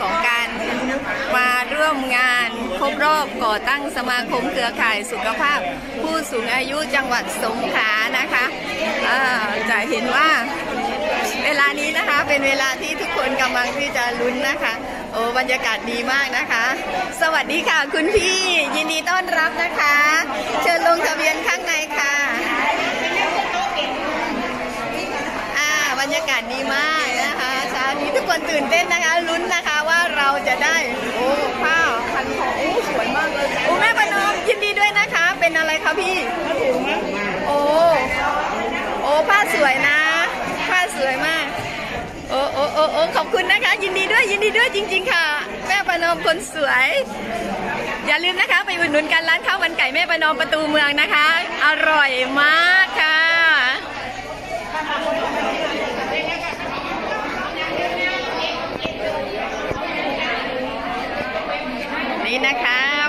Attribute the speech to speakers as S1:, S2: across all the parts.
S1: ของการมาร่วมงานครบรอบก่อตั้งสมาคมเครือข่ายสุขภาพ ผู้สูงอายุจังหวัดสงขลานะคะจะเห็นว่าเวลานี้นะคะเป็นเวลาที่ทุกคนกำลังที่จะลุ้นนะคะโอ้บรรยากาศดีมากนะคะ สวัสดีค่ะคุณพี่ยินดีต้อนรับนะคะ เชิญลงทะเบียนข้างในค่ะ คนตื่นเต้นนะคะลุ้นนะคะว่าเราจะได้โอ้ผ้าพันคอโอ้สวยมากเลยโอ้แม่ประนอมยินดีด้วยนะคะ เป็นอะไรคะพี่โอ้โอ้ผ้าสวยนะ ผ้าสวยมาก โอ้โอ้โอ้โอ้ขอบคุณนะคะ ยินดีด้วยยินดีด้วยจริง ๆ ค่ะ แม่ประนอมคนสวย อย่าลืมนะคะ ไปอุดหนุนกันร้านข้าวมันไก่แม่ประนอมประตูเมืองนะคะ อร่อยมากค่ะ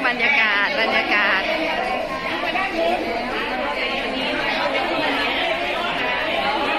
S1: บรรยากาศบรรยากาศ